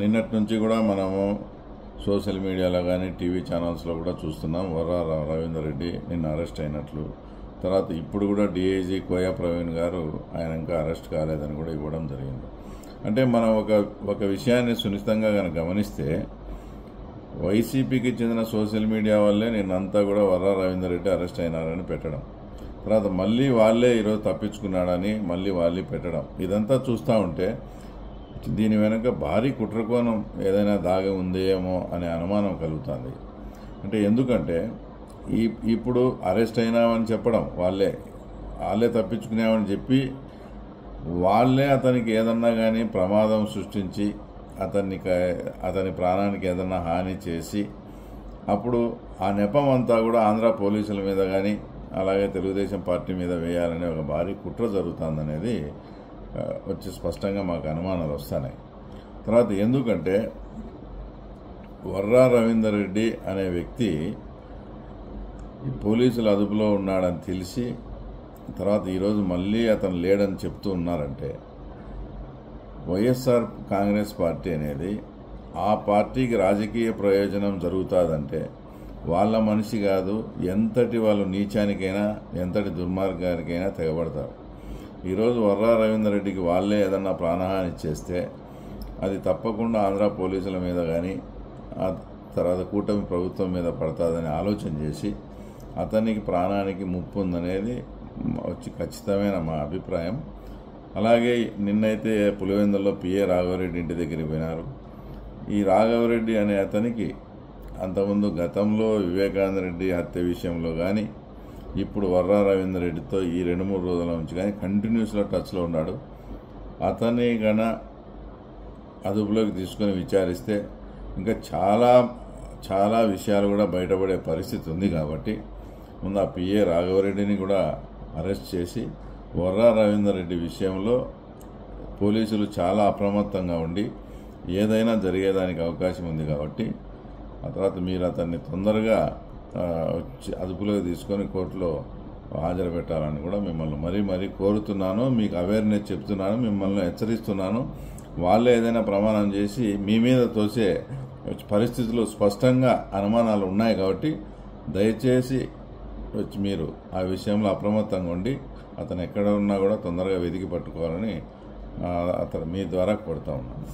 నిన్నటి నుంచి కూడా మనము సోషల్ మీడియాలో కానీ టీవీ ఛానల్స్లో కూడా చూస్తున్నాం. వర్రా రవీందర్ రెడ్డి నిన్న అరెస్ట్ అయినట్లు. తర్వాత ఇప్పుడు కూడా డిఐజీ కోయా ప్రవీణ్ గారు ఆయన ఇంకా అరెస్ట్ కాలేదని కూడా ఇవ్వడం జరిగింది. అంటే మనం ఒక ఒక విషయాన్ని సునిశ్చితంగా కనుక గమనిస్తే వైసీపీకి చెందిన సోషల్ మీడియా వల్లే నిన్నంతా కూడా వర్రా రవీందర్ రెడ్డి అరెస్ట్ అయినారని పెట్టడం. తర్వాత మళ్ళీ వాళ్ళే ఈరోజు తప్పించుకున్నాడని మళ్ళీ వాళ్ళే పెట్టడం. ఇదంతా చూస్తూ ఉంటే దీని వెనుక భారీ కుట్రకోణం ఏదైనా దాగి ఉందేమో అనే అనుమానం కలుగుతుంది. అంటే ఎందుకంటే ఈ ఇప్పుడు అరెస్ట్ అయినామని చెప్పడం వాళ్ళే వాళ్ళే తప్పించుకున్నామని చెప్పి వాళ్ళే అతనికి ఏదన్నా కానీ ప్రమాదం సృష్టించి అతన్ని క- అతని ప్రాణానికి ఏదన్నా హాని చేసి అప్పుడు ఆ నెపం అంతా కూడా ఆంధ్ర పోలీసుల మీద కానీ అలాగే తెలుగుదేశం పార్టీ మీద వేయాలనే ఒక భారీ కుట్ర జరుగుతుందనేది అనేది వచ్చి స్పష్టంగా మాకు అనుమానాలు వస్తున్నాయి. తర్వాత ఎందుకంటే వర్రా రవీందర్ రెడ్డి అనే వ్యక్తి ఈ పోలీసుల అదుపులో ఉన్నాడని తెలిసి తర్వాత ఈరోజు మళ్ళీ అతను లేడని చెప్తూ ఉన్నారంటే వైఎస్ఆర్ కాంగ్రెస్ పార్టీ అనేది ఆ పార్టీకి రాజకీయ ప్రయోజనం జరుగుతుందంటే వాళ్ళ మనిషి కాదు ఎంతటి వాళ్ళు నీచానికైనా ఎంతటి దుర్మార్గానికైనా తెగబడతారు. ఈరోజు వర్రా రవీందర్ రెడ్డికి వాళ్ళే ఏదన్నా ప్రాణహాని చేస్తే అది తప్పకుండా ఆంధ్ర పోలీసుల మీద కానీ ఆ తర్వాత కూటమి ప్రభుత్వం మీద పడుతుందని ఆలోచన చేసి అతనికి ప్రాణానికి ముప్పు ఉందనేది వచ్చి ఖచ్చితమైన మా అభిప్రాయం. అలాగే నిన్నైతే పులివెందుల్లో పిఏ రాఘవరెడ్డి ఇంటి దగ్గరికి పోయినారు. ఈ రాఘవరెడ్డి అనే అతనికి అంతకుముందు గతంలో వివేకానంద రెడ్డి హత్య విషయంలో కానీ ఇప్పుడు వర్రా రవీందర్ రెడ్డితో ఈ రెండు మూడు రోజుల నుంచి కానీ కంటిన్యూస్లో టచ్లో ఉన్నాడు. అతని గన అదుపులోకి తీసుకొని విచారిస్తే ఇంకా చాలా చాలా విషయాలు కూడా బయటపడే పరిస్థితి ఉంది కాబట్టి ముందు ఆ పిఏ రాఘవరెడ్డిని కూడా అరెస్ట్ చేసి వర్రా రవీందర్ రెడ్డి విషయంలో పోలీసులు చాలా అప్రమత్తంగా ఉండి ఏదైనా జరిగేదానికి అవకాశం ఉంది కాబట్టి ఆ తర్వాత మీరు అతన్ని తొందరగా వచ్చి అదుపులోకి తీసుకొని కోర్టులో హాజరు పెట్టాలని కూడా మిమ్మల్ని మరీ మరీ కోరుతున్నాను. మీకు అవేర్నెస్ చెప్తున్నాను మిమ్మల్ని హెచ్చరిస్తున్నాను. వాళ్ళే ఏదైనా ప్రమాణం చేసి మీ మీద తోసే పరిస్థితులు స్పష్టంగా అనుమానాలు ఉన్నాయి కాబట్టి దయచేసి వచ్చి మీరు ఆ విషయంలో అప్రమత్తంగా ఉండి అతను ఎక్కడ ఉన్నా కూడా తొందరగా వెతికి పట్టుకోవాలని అతను మీ ద్వారా కోరుతా ఉన్నాను.